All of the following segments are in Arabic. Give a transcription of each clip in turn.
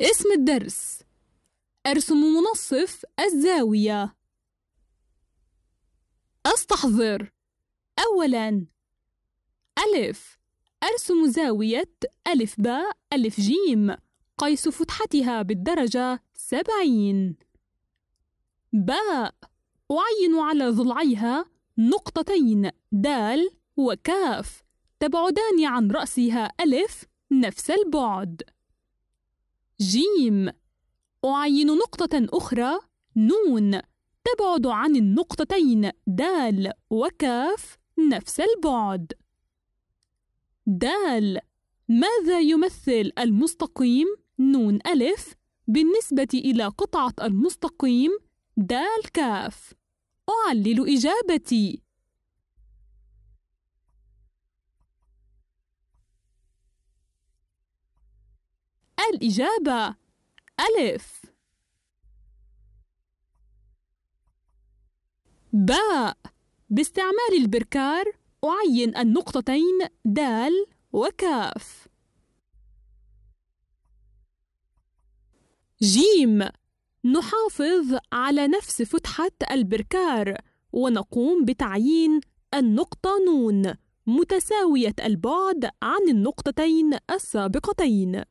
اسم الدرس. أرسم منصف الزاوية. أستحضر. أولاً ألف. أرسم زاوية ألف باء ألف جيم. قيس فتحتها بالدرجة سبعين. باء. أعين على ضلعيها نقطتين. دال وكاف. تبعدان عن رأسها ألف نفس البعد. جيم. أعين نقطة أخرى. نون. تبعد عن النقطتين. دال وكاف. نفس البعد. دال. ماذا يمثل المستقيم؟ نون ألف. بالنسبة إلى قطعة المستقيم دال كاف. أعلل إجابتي. الإجابة ألف. باء. باستعمال البركار أعين النقطتين دال وكاف. جيم. نحافظ على نفس فتحة البركار ونقوم بتعيين النقطة نون متساوية البعد عن النقطتين السابقتين.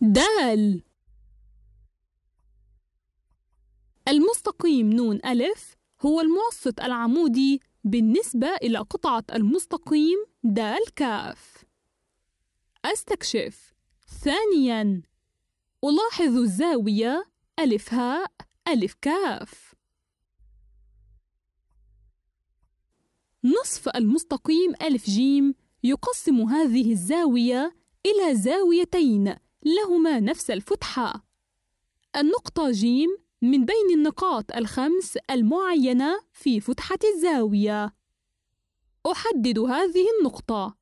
دال. المستقيم نون ألف هو الموسط العمودي بالنسبة إلى قطعة المستقيم دال كاف. أستكشف. ثانياً. ألاحظ الزاوية ألف هاء ألف كاف. نصف المستقيم ألف جيم يقسم هذه الزاوية إلى زاويتين. لهما نفس الفتحة. النقطة جيم من بين النقاط الخمس المعينة في فتحة الزاوية. أحدد هذه النقطة.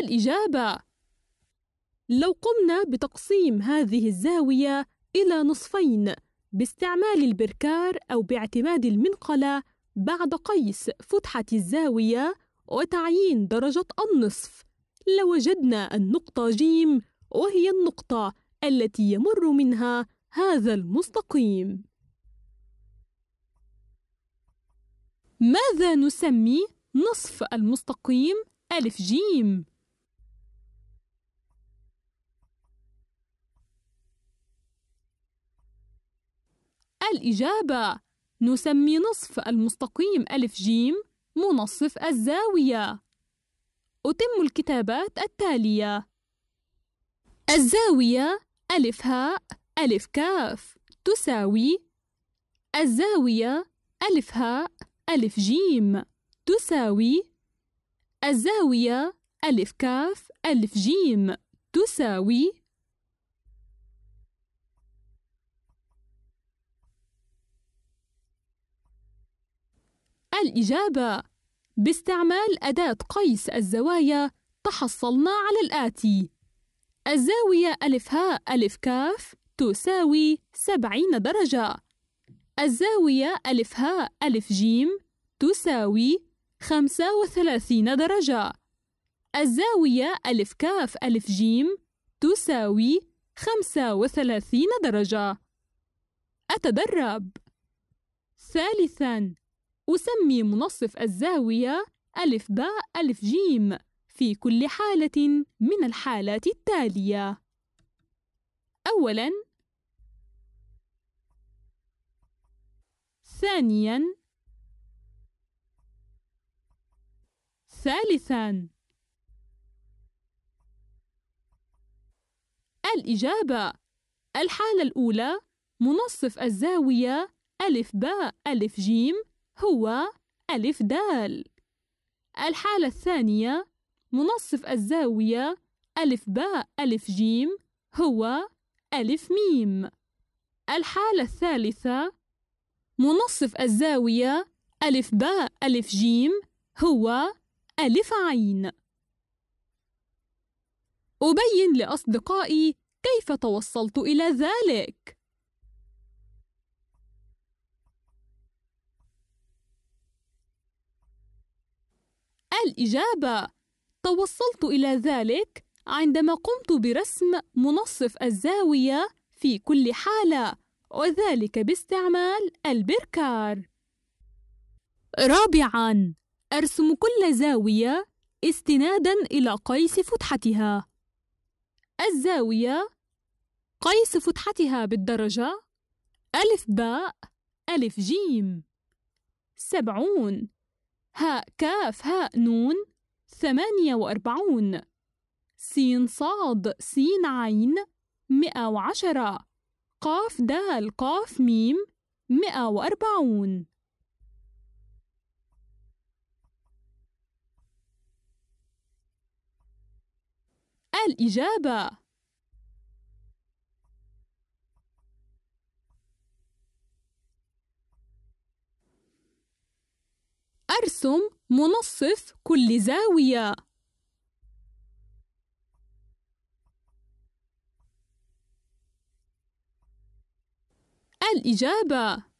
الإجابة. لو قمنا بتقسيم هذه الزاوية إلى نصفين باستعمال البركار أو باعتماد المنقلة بعد قيس فتحة الزاوية وتعيين درجة النصف لوجدنا النقطة جيم وهي النقطة التي يمر منها هذا المستقيم ماذا نسمي نصف المستقيم ألف جيم؟ الإجابة نسمي نصف المستقيم ألف جيم منصف الزاوية. أتم الكتابات التالية. الزاوية ألف هاء ألف كاف تساوي الزاوية ألف هاء ألف جيم تساوي الزاوية ألف كاف ألف جيم تساوي الإجابة باستعمال أداة قيس الزوايا تحصلنا على الآتي. الزاوية ألف هاء ألف كاف تساوي سبعين درجة. الزاوية ألف هاء ألف جيم تساوي خمسة وثلاثين درجة. الزاوية ألف كاف ألف جيم تساوي خمسة وثلاثين درجة. أتدرب. ثالثاً أسمي منصف الزاوية ألف باء ألف جيم في كل حالة من الحالات التالية. أولاً ثانياً ثالثاً. الإجابة الحالة الأولى منصف الزاوية ألف باء ألف جيم هو ألف دال. الحالة الثانية منصف الزاوية ألف باء ألف جيم هو ألف ميم. الحالة الثالثة منصف الزاوية ألف باء ألف جيم هو ألف عين. أبين لأصدقائي كيف توصلت إلى ذلك. الإجابة. توصلت إلى ذلك عندما قمت برسم منصف الزاوية في كل حالة وذلك باستعمال البركار. رابعاً أرسم كل زاوية استناداً إلى قيس فتحتها. الزاوية قيس فتحتها بالدرجة ألف باء ألف جيم. سبعون هاء كاف هاء نون ثمانية وأربعون سين صاد سين عين مئة وعشرة قاف دال قاف ميم مئة وأربعون الإجابة أرسم منصف كل زاوية. الإجابة